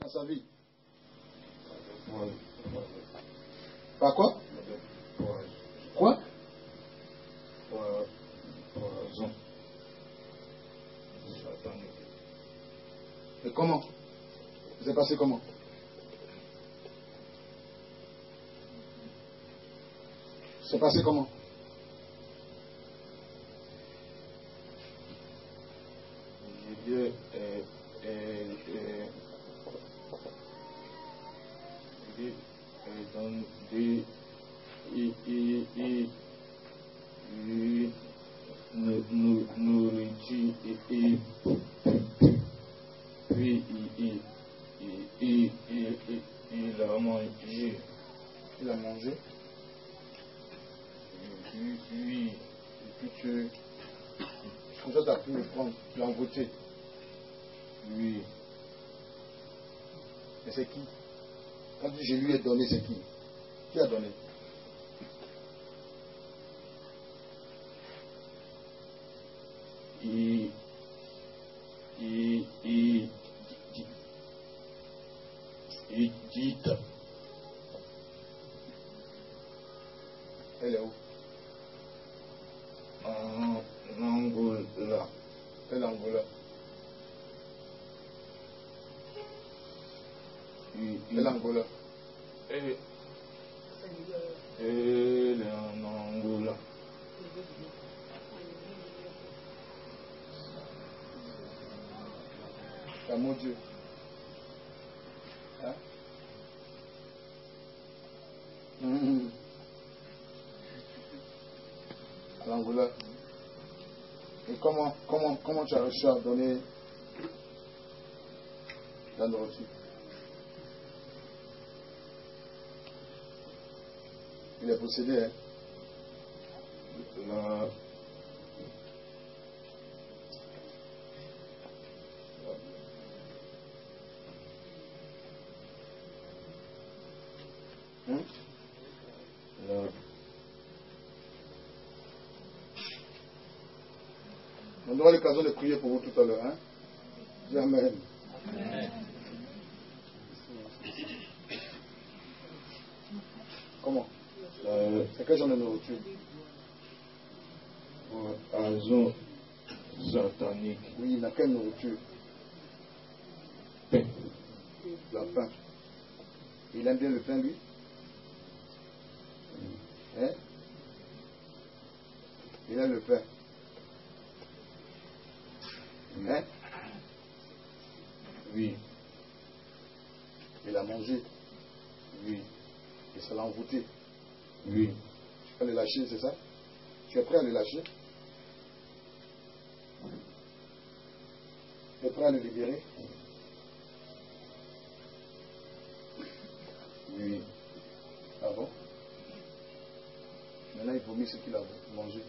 dans sa vie. Par quoi Quoi. Et comment C'est passé comment C'est passé comment J'ai dit, euh, euh, euh, j'ai dit, euh, dans des, et, et, et, et, nou- nou- nourriture et, et, puis il, il, il, il, il, il, il a mangé. Il a mangé. Oui, oui. Et puis tu. Comme ça, tu as pu le prendre. Tu l'as envoûté. Oui, Et c'est qui Quand tu dis je lui ai donné, c'est qui Qui a donné il, il dit, Elle est où en Angola, Elle est en Angola. il, Elle est en Angola. elle, elle est en Angola, Ah, mon Dieu. Hein? l'Angola. Et comment, comment, comment tu as réussi à donner la nourriture? Il est possédé, Hein la, On aura l'occasion de prier pour vous tout à l'heure. Hein? Dis Amen. Comment? La C'est quel genre de nourriture? Poison satanique, Oui, il a quelle nourriture? Pain, La pain. Il aime bien le pain, lui Hein Il aime le pain. Hein oui, Il a mangé. oui, Et ça l'a envoûté. oui, Tu peux le lâcher, c'est ça Tu es prêt à le lâcher Tu es prêt à le libérer oui, Ah bon? Maintenant, il vomit ce qu'il a mangé.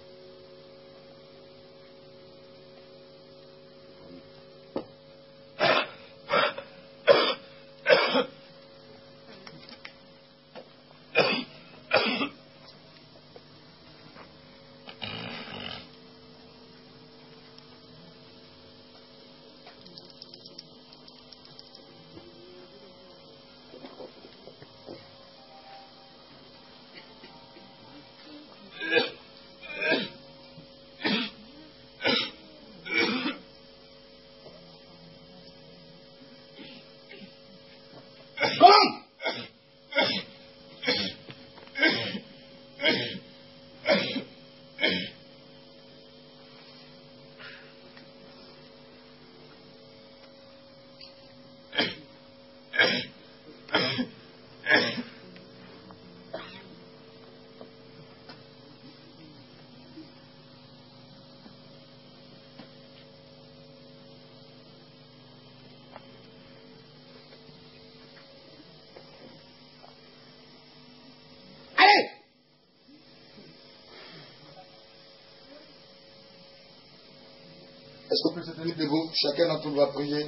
Est-ce qu'on peut se tenir debout? Chacun d'entre nous va prier.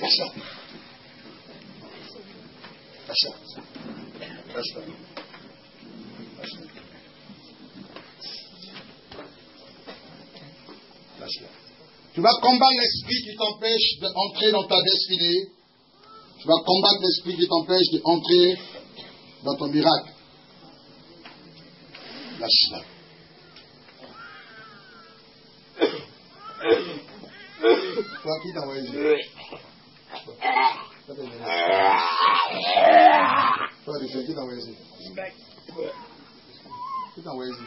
Lâche-la. Lâche-la. Tu Tu vas combattre l'esprit qui t'empêche d'entrer dans ta destinée. Tu vas combattre l'esprit qui t'empêche d'entrer dans ton miracle. Toi qui t'a envoyé ici Toi, qui t'a envoyé ici Qui t'a envoyé ici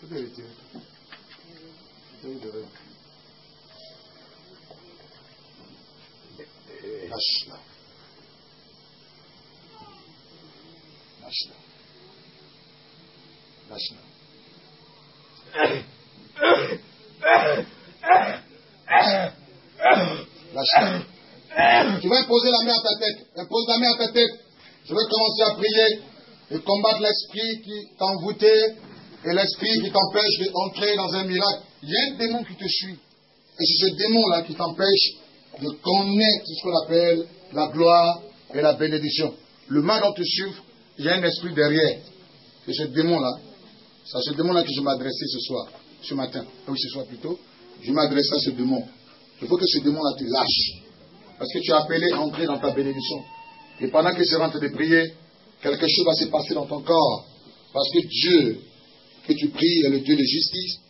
Qui t'a été Lâche-la. Tu vas imposer la main à ta tête. Impose la main à ta tête. Je vais commencer à prier et combattre l'esprit qui t'a envoûté et l'esprit qui t'empêche d'entrer dans un miracle. Il y a un démon qui te suit. Et c'est ce démon-là qui t'empêche de connaître ce qu'on appelle la gloire et la bénédiction. Le mal dont tu souffres, il y a un esprit derrière. C'est ce démon-là. C'est à ce démon-là que je m'adressais ce soir, ce matin. Oui, ce soir plutôt. Je m'adressais à ce démon. Il faut que ce démon-là te lâche. Parce que tu as appelé à entrer dans ta bénédiction. Et pendant que tu es de prier, quelque chose va se passer dans ton corps. Parce que Dieu que tu pries est le Dieu de justice.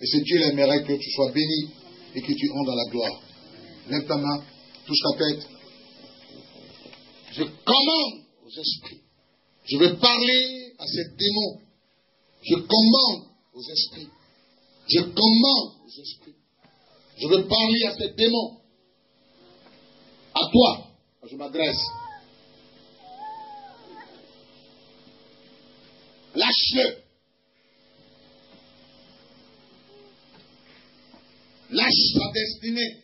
Et ce Dieu aimerait que tu sois béni et que tu entres dans la gloire. Lève ta main, touche ta tête. Je commande aux esprits. Je vais parler à ces démons. Je commande aux esprits. Je commande esprits. Je vais parler à ces démons. À toi, je m'adresse. Lâche-le. Lâche ta destinée.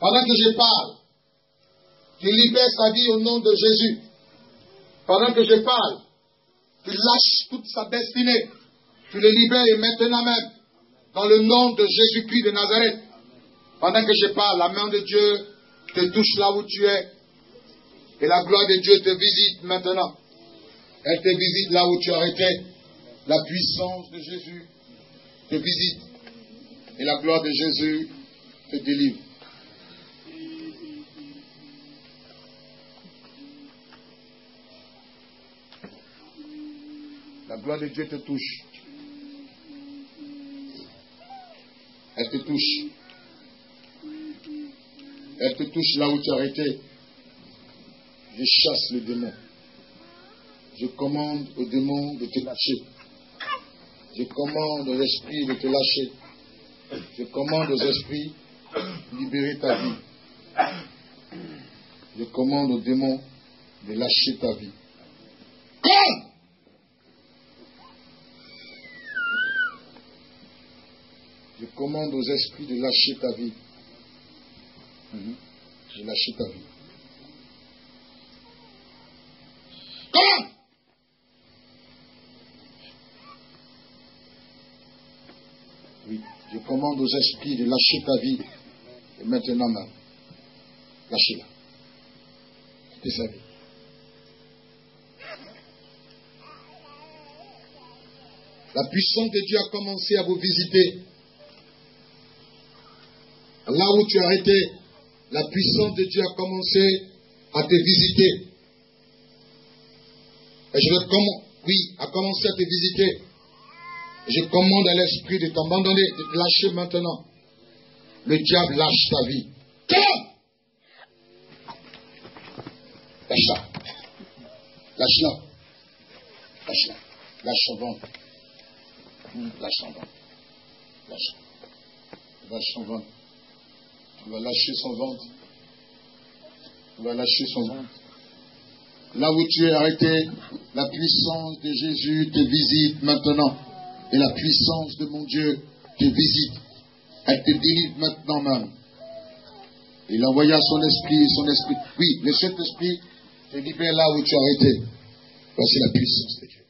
Pendant que je parle, tu libères sa vie au nom de Jésus. Pendant que je parle, tu lâches toute sa destinée. Tu le libères maintenant même, dans le nom de Jésus-Christ de Nazareth. Pendant que je parle, la main de Dieu te touche là où tu es. Et la gloire de Dieu te visite maintenant. Elle te visite là où tu été. La puissance de Jésus te visite. Et la gloire de Jésus te délivre. La gloire de Dieu te touche. Elle te touche. Elle te touche là où tu as été. Je chasse le démon. Je commande au démon de te lâcher. Je commande aux esprits de te lâcher. Je commande aux esprits de libérer ta vie. Je commande aux démons de lâcher ta vie. Commande aux esprits de lâcher ta vie. Mhm. De lâcher ta vie. Comment Oui, je commande aux esprits de lâcher ta vie. Et maintenant même, lâchez-la. C'est sa vie. La puissance de Dieu a commencé à vous visiter. Là où tu as été, la puissance de Dieu a commencé à te visiter. Et je vais comment, oui, à commencer à te visiter. Je commande à l'esprit de t'abandonner, de te lâcher maintenant. Le diable lâche ta vie. Lâche-la. Lâche-la. Lâche-la. Lâche son ventre. Lâche son ventre. Lâche. Lâche son. Tu vas lâcher son ventre. Tu vas lâcher son ventre. Là où tu es arrêté, la puissance de Jésus te visite maintenant. Et la puissance de mon Dieu te visite. Elle te délivre maintenant même. Il envoya son esprit, son esprit. Oui, le Saint-Esprit te libère là où tu as arrêté. Voici la puissance de Dieu.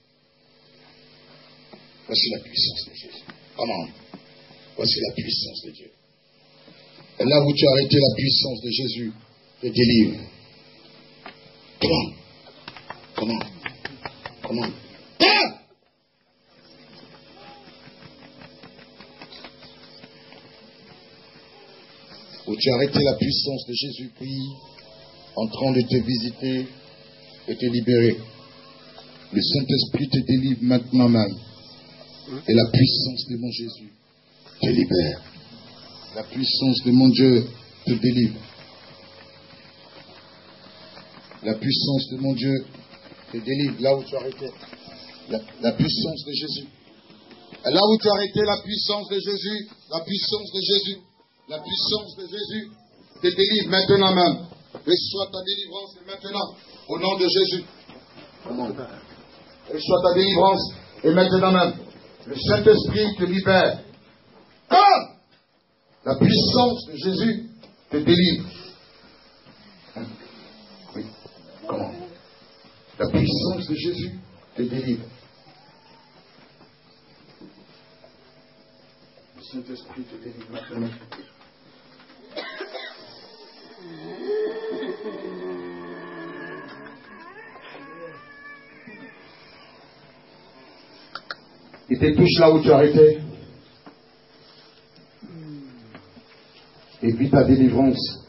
Voici la puissance de Jésus. Comment Voici la puissance de Dieu. Là hein où tu as arrêté la puissance de Jésus, te délivre. Comment Comment Comment Où tu as arrêté la puissance de Jésus-Christ en train de te visiter et te libérer. Le Saint-Esprit te délivre maintenant même. Et la puissance de mon Jésus te libère. La puissance de mon Dieu te délivre. La puissance de mon Dieu te délivre là où tu arrêté. La, la puissance de Jésus. Là où tu arrêté la puissance de Jésus, la puissance de Jésus, la puissance de Jésus te délivre maintenant même. Reçois ta délivrance maintenant, au nom de Jésus. Reçois ta délivrance et maintenant même. Le Saint-Esprit te libère. Comme la puissance de Jésus te délivre. Oui. Comment? La puissance de Jésus te délivre. Le Saint-Esprit te délivre maintenant. Il te touche là où tu as arrêté. Et puis ta délivrance.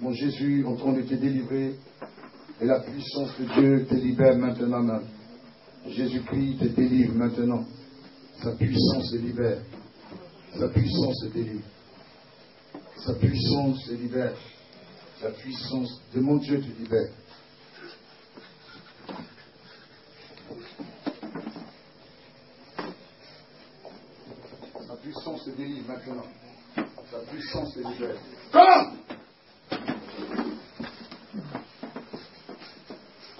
Mon Jésus, en train de te délivrer, et la puissance de Dieu te libère maintenant. Jésus-Christ te délivre maintenant. Sa puissance te libère. Sa puissance te délivre. Sa puissance te libère. Sa puissance de mon Dieu te libère. Sa puissance te délivre maintenant. Sa puissance te libère. Comme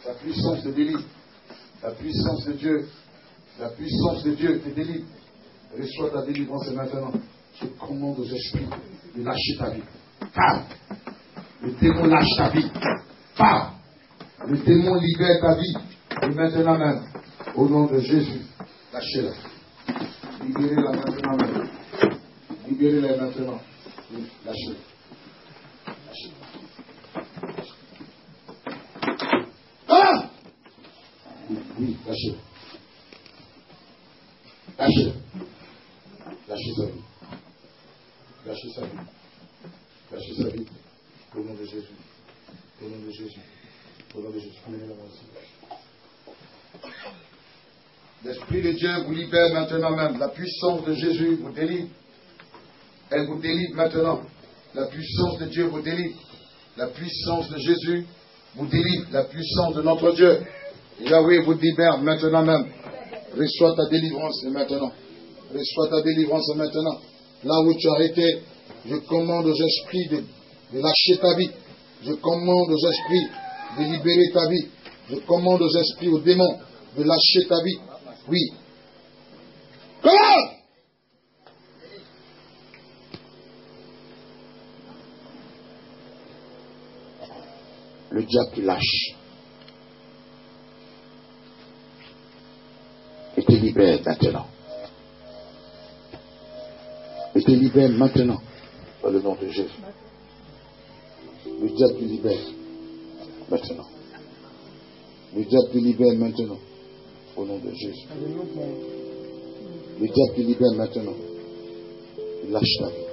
La puissance te délivre. La puissance de Dieu. La puissance de Dieu te délivre. Reçois ta délivrance maintenant. Je commande aux esprits de lâcher ta vie. Pars. Le démon lâche ta vie. Pars. Le démon libère ta vie. Et maintenant même, au nom de Jésus, lâchez-la. Libérez-la maintenant même. Libérez-la maintenant. Ah Oui, lâchez-la. Lâchez-la. Lâchez sa vie. Lâchez sa vie. Lâchez sa vie. Au nom de Jésus. Au nom de Jésus. Au nom de Jésus. L'Esprit de Dieu vous libère maintenant même. La puissance de Jésus vous délivre. Elle vous délivre maintenant. La puissance de Dieu vous délivre. La puissance de Jésus vous délivre. La puissance de notre Dieu. Yahweh vous libère maintenant même. Reçois ta délivrance maintenant. Reçois ta délivrance maintenant. Là où tu as été, je commande aux esprits de, de lâcher ta vie. Je commande aux esprits de libérer ta vie. Je commande aux esprits, aux démons, de lâcher ta vie. Oui. Comment Le diable lâche. Et te libère maintenant. Et te libère maintenant. Dans le nom de Jésus. Le diable te libère maintenant. Le diable te libère maintenant. Au nom de Jésus. Le diable te libère maintenant. Lâche ta vie.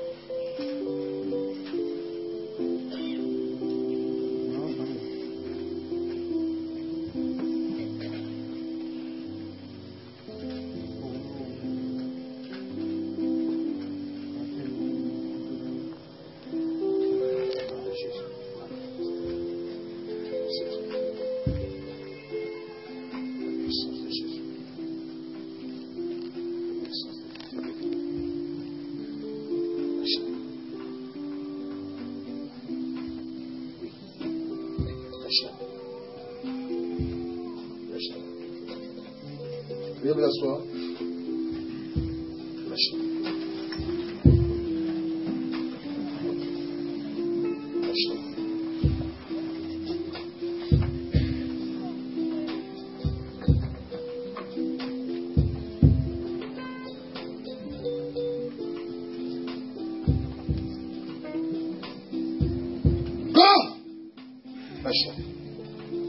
Lâche-la.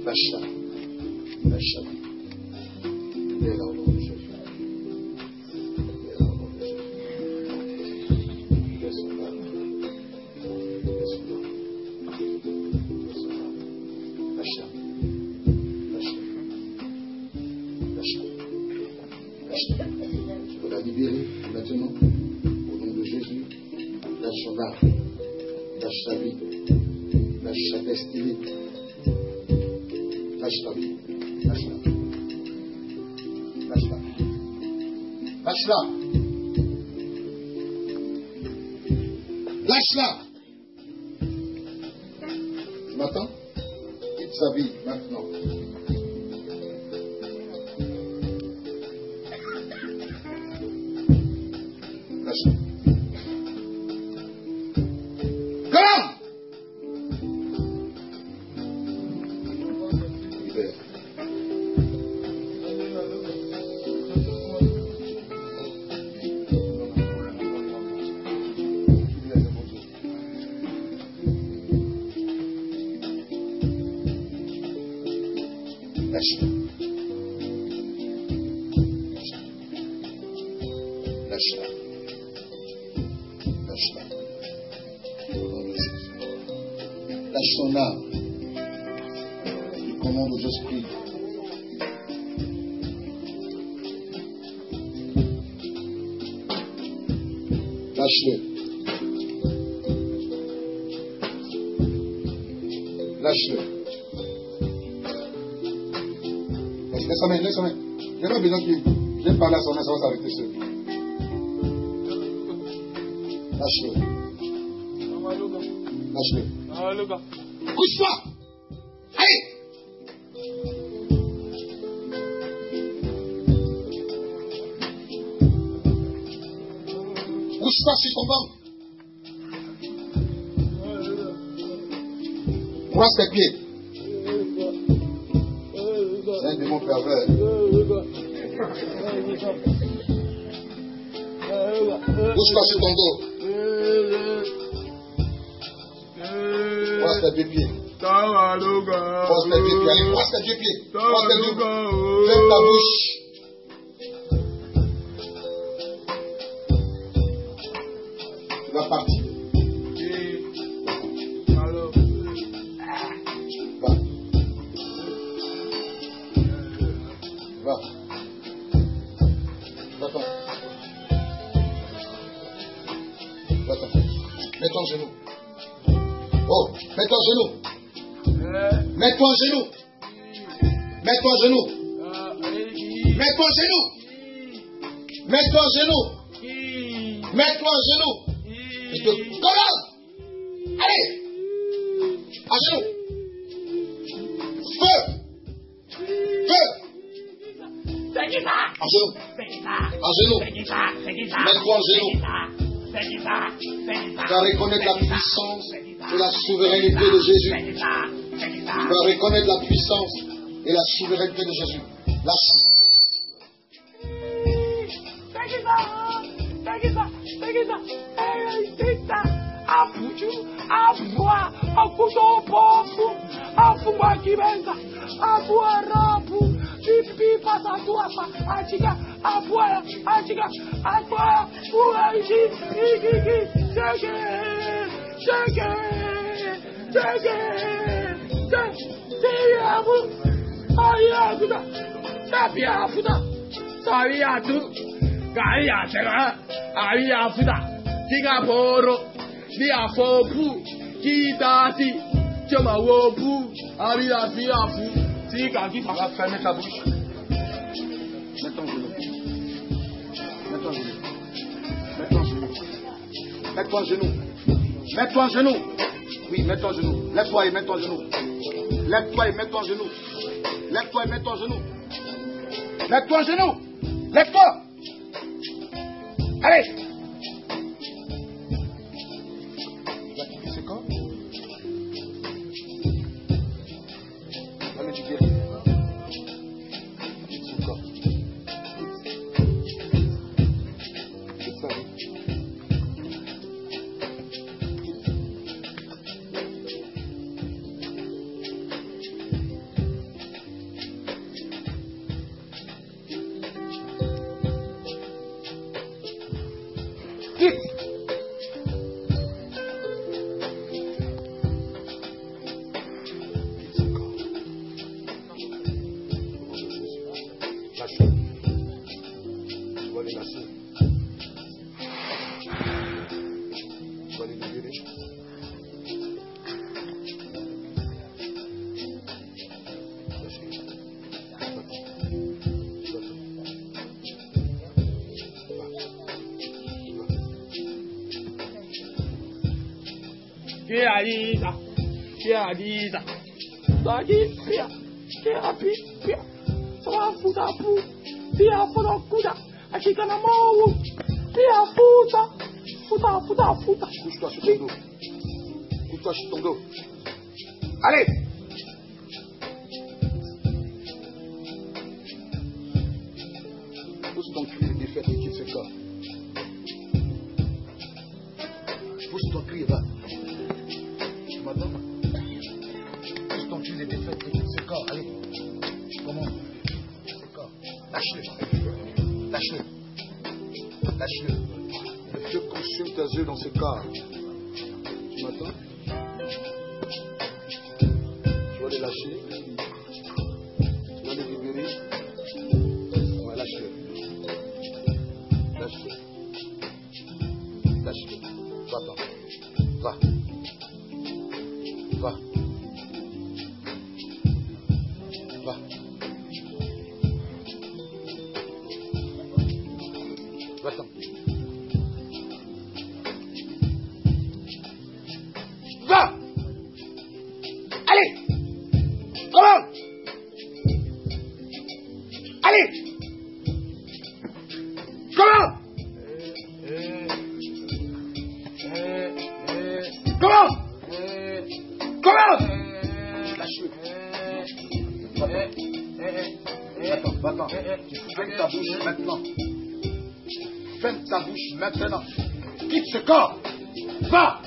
Lâche-la. Lâche-la. Main, ça va s'arrêter seul. Lâche-le. Lâche-le. Couche-toi. Allez. Couche-toi sur ton banc. Croise tes pieds. C'est un démon pervers. Couche-toi sur ton dos. Croise tes deux pieds. Croise tes deux pieds. Allez, croise tes deux pieds. Croise tes deux pieds. Ferme ta bouche. Mets-toi en genou. Oh, mets-toi en genou. Mets-toi en genou. Mets-toi en genou. Mets-toi en genou. Mets-toi en genou. Mets-toi en genou. Je te commande. Allez. À genoux. Feu. Feu. En genoux. En genoux. Mets-toi en genoux. Tu vas reconnaître la puissance et la souveraineté de Jésus. Tu vas reconnaître la puissance et la souveraineté de Jésus. Lâche. Чипи пасатуапа, ачига, апуая, ачига, апуая, уайши, игиги, джеге, джеге, джеге, джеге, Ayakuda, tapi afuda, tapi atu, kari atera, ari afuda, tiga poro, ni afopu, kidati, chama wopu, ari afi afu. Tí ó máa wo bú àríyànfíyàn fún tí kàkí fàkà fẹ́ mẹ́ta bú. Mets-toi en genou. Mets-toi en genou. Mets-toi en genou. Oui, mets-toi en genou. Lève-toi et mets-toi en genou. Lève-toi et mets-toi en genou. Lève-toi et mets-toi en genou. Lève-toi en genou. Lève-toi. Allez. Qui a dit ça Ça dit pia. Qui a dit pia. Ça va foutre à pou. Pia foutre à couda. A chica na mão. Pia puta. Puta, puta, puta. Couche-toi sur ton dos. Couche-toi sur ton dos. Allez Pousse ton cri de défaite et quitte ce corps. Pousse ton cri et va. Tu m'entends Pousse ton cri de défaite et quitte ce corps. Allez. Comment Ce corps. Lâche-le. Lâche-le. Lâche-le. Le feu consume tes yeux dans ce corps. Tu m'entends Tu vas les lâcher. Tu fermes ta bouche maintenant. Ferme ta bouche maintenant. Quitte ce corps. Va Va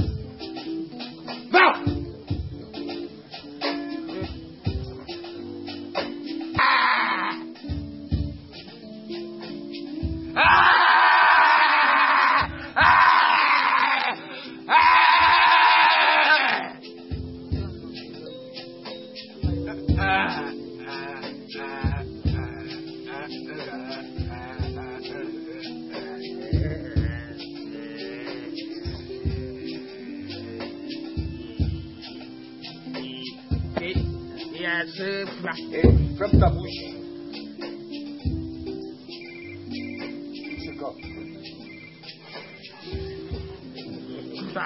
Tu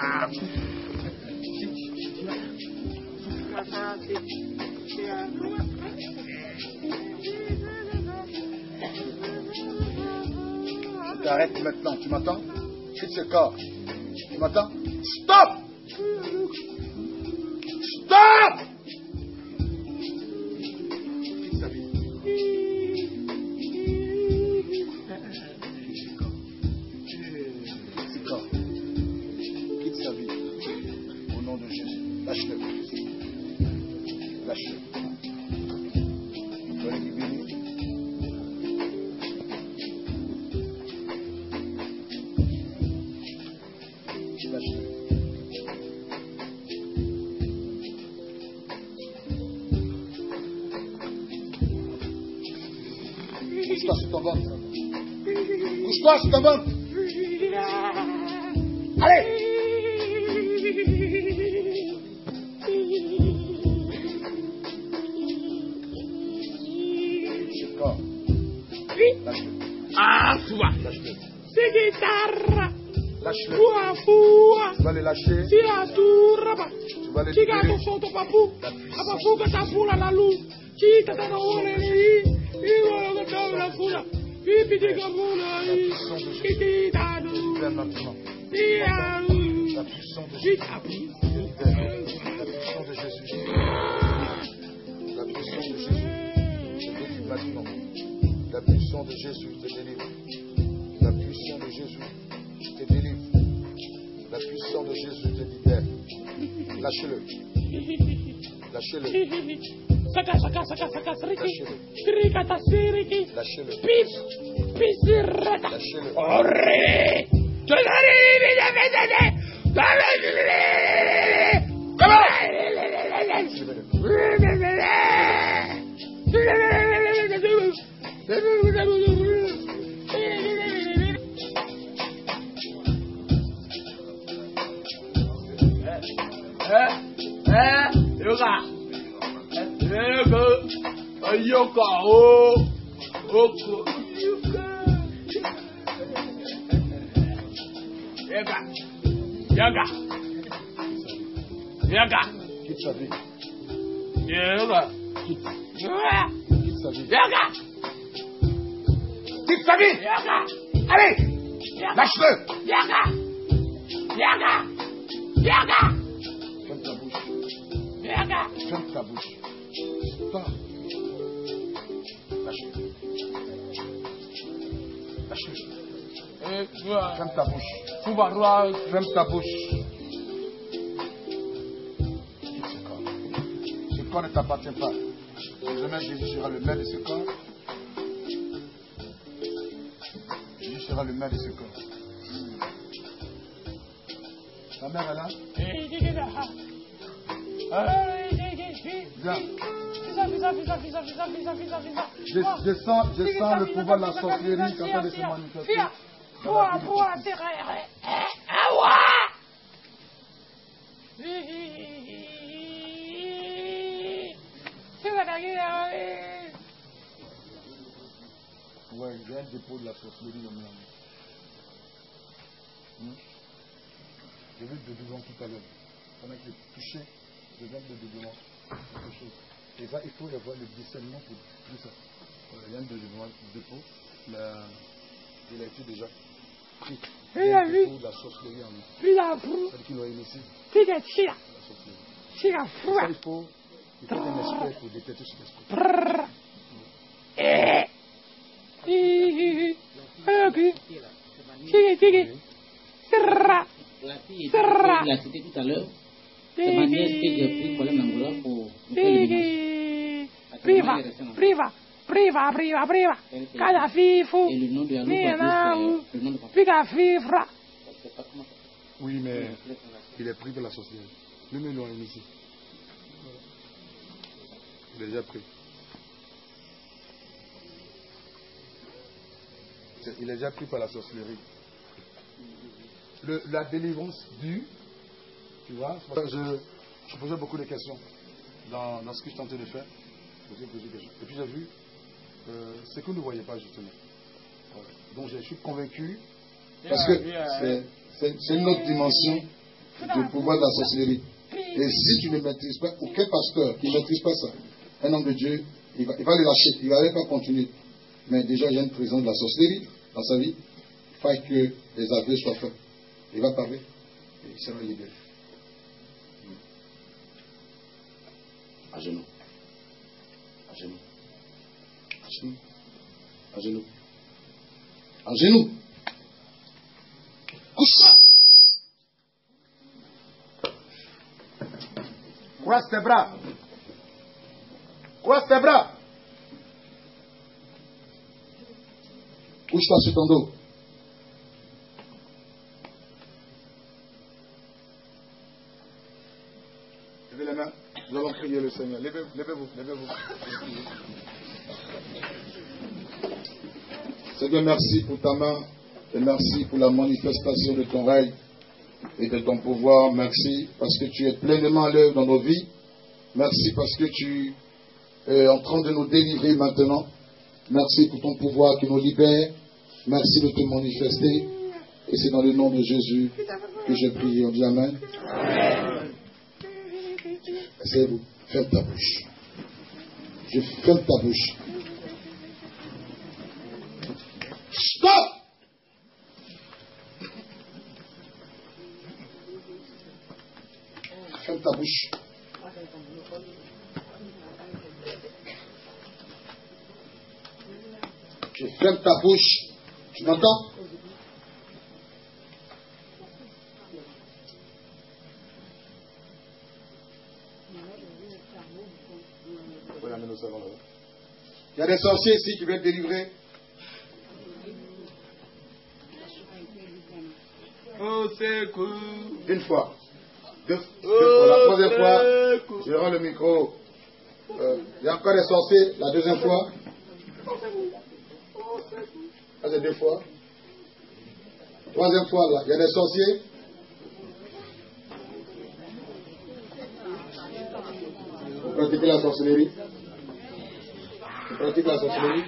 t'arrêtes maintenant, tu m'entends? Quitte ce corps. Tu m'entends? Stop! Stop Couche-toi sur ton ventre. Allez Ce corps. Lâche-le. Ah, sua. Lâche-le. Si guitarra. Lâche-le. Fua, fua. Tu vas le lâcher. Si aturra, ba. Tu vas le Chigato libérer. sotto papu. A papu che sta pula la lu. Cita da ore lì. I voglio che sta la fula. La puissance de Jésus. La puissance de Jésus. La puissance de Jésus. te délivre maintenant. La puissance de Jésus te délivre. La puissance de Jésus te délivre. La puissance de Jésus te libère. Lâchez-le. Lâchez-le. Saka, saka, saka, saka, sriki. Srikata, sriki. Pif, pisirata. Ore. Come on. Voir. Ferme ta bouche. Ce corps. Ne t'appartient pas. Demain, Jésus sera le maître de ce corps. Jésus sera le maître de ce corps. Ta mère est là Eh, ah. Ah. Viens. Je, Ah. je sens, je sens le pouvoir de la sorcellerie qui est en train de se manifester. derrière. Eh, ah, ouais. C'est la guerre. Il a un dépôt de la sorcellerie. Hmm? J'ai vu de devant tout à l'heure. Pendant que j'ai touché, je viens de quelque chose. Et ça, il faut y avoir le discernement pour tout ça. Il a un de dépôt. La... Il a été déjà pris. Il Il a a vu. la sorcellerie en lui. Visa, fou. C'est-à-dire qu'il l'a initié, la sorcellerie. Fou. il faut, il faut un pour détecter cet esprit. Brrr. Eh. Hi, hi, hi. Ah, ok. Sirra. La fille était Sirra. il l'a cité tout à l'heure. C'est ma nièce que j'ai pris pour. Priva, priva, priva, priva, priva. Et le nom de le nom de papa. Oui, mais il est pris de la l'ont initié. Il est déjà pris. Il est déjà pris par la sorcellerie. Le- la délivrance due, tu vois, je, je posais beaucoup de questions dans, dans ce que je tentais de faire. Et puis j'ai vu euh, ce que vous ne voyez pas justement. Voilà. Donc je suis convaincu parce que c'est- une autre dimension du pouvoir de la sorcellerie. Et si tu ne maîtrises pas, aucun pasteur qui ne maîtrise pas ça, un homme de Dieu, il va, il va le lâcher, il ne va pas continuer. Mais déjà, il y a une présence de la sorcellerie dans sa vie. Il faut que les aveux soient faits. Il va parler et il sera libéré. À genoux. À genoux. À genoux. À genoux. À genoux. Couche-toi. Croise tes bras. Croise tes bras. Couche-toi sur ton dos. Levez les mains. Nous allons prier le Seigneur. Levez- Levez-vous, levez-vous. Seigneur, merci pour ta main et merci pour la manifestation de ton règne et de ton pouvoir. Merci parce que tu es pleinement à l'œuvre dans nos vies. Merci parce que tu es en train de nous délivrer maintenant. Merci pour ton pouvoir qui nous libère. Merci de te manifester. Et c'est dans le nom de Jésus que je prie. On dit Amen. Essayez-vous. Ferme ta bouche. Je ferme ta bouche. Stop! Ferme ta bouche. Je ferme ta bouche. Tu m'entends? Oui, amène au salon là-bas. Il y a des sorciers ici qui veulent cool. Une fois. Deux, deux fois. La troisième fois, je rends le micro. Euh, il y a encore des sorciers. La deuxième fois. Ça, c'est deux fois. Troisième fois, là. Il y a des sorciers. Vous pratiquez la sorcellerie. Vous pratiquez la sorcellerie.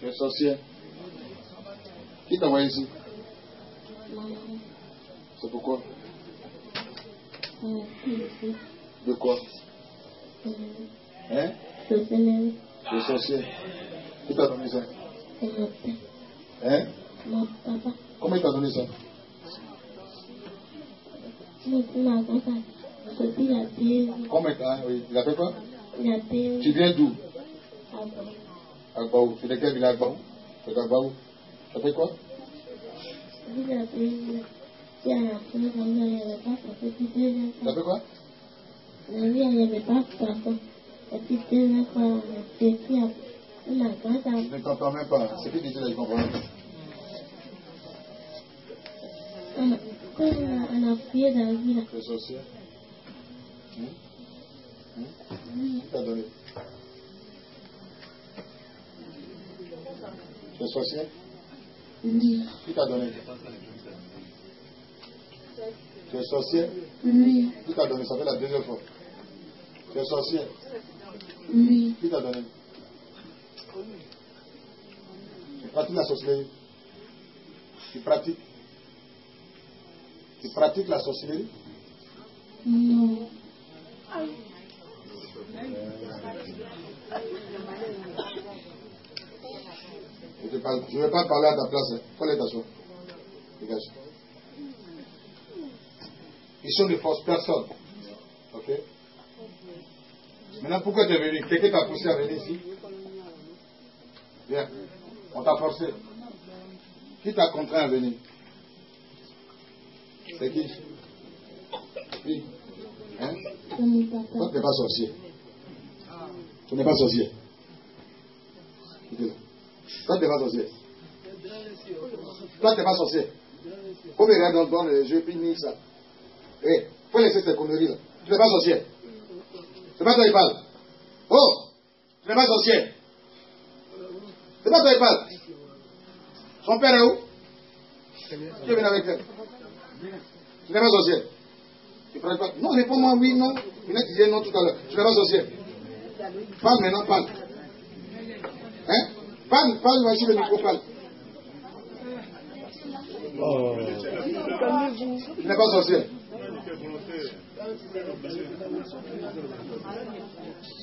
Tu es sorcier. Qui t'a envoyé ici? C'est pourquoi? De quoi? Hein? De sorcier. Qui t'a donné ça? Hein? Comment il t'a donné ça? Comment il t'a oui. Il a fait quoi? Tu viens d'où Agbaou. Tu es de quel village Agbaou Tu es d'Agbaou. Tu as fait quoi Tu as fait quoi Je ne comprends même pas. C'est qui dit que je ne comprends même pas Le sorcier Hum Hum Qui t'a donné Le sorcier Qui t'a donné Tu es sorcier Qui t'a donné Ça fait la deuxième fois. Tu es sorcier Qui t'a donné Tu pratiques la sorcellerie. Tu pratiques. Tu pratiques la sorcellerie Non. Je ne vais pas parler à ta place. hein. Quelle est ta soeur Dégage. Sont de fausses personnes. Ok Maintenant, pourquoi tu es venu? Quelqu'un t'a poussé à venir ici? Viens. On t'a forcé. Qui t'a contraint à venir? C'est qui? Qui? Hein? Toi, tu n'es pas sorcier. Tu n'es pas sorcier. Toi, tu n'es pas sorcier. Toi, tu n'es pas sorcier. Faut me regarder dans, les yeux, puis nique ça. Eh, faut laisser ces conneries là. Tu n'es pas sorcier. C'est pas toi qui parle. Oh, tu n'es pas sorcier. C'est pas toi qui parle. Son père est où? Tu venu avec elle. Tu n'es pas sorcier. Tu prends pas. Non, réponds-moi oui, non. Il a dit non tout à l'heure. Tu n'es pas sorcier. Parle maintenant, parle. Parle, parle, voici le micro, parle. Tu n'es pas sorcier.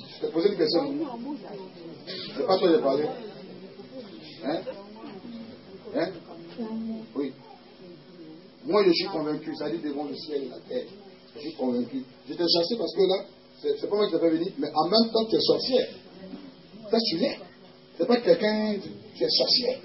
Je t'ai posé une question. C'est pas toi qui as parlé. Hein? Hein? Oui. Moi, je suis convaincu, ça dit devant le ciel et la terre. Je suis convaincu. Je t'ai chassé parce que là, c'est c'est pas moi qui t'ai fait venir, mais en même temps, tu es sorcière. Ça, tu l'es. C'est pas quelqu'un, tu es sorcière.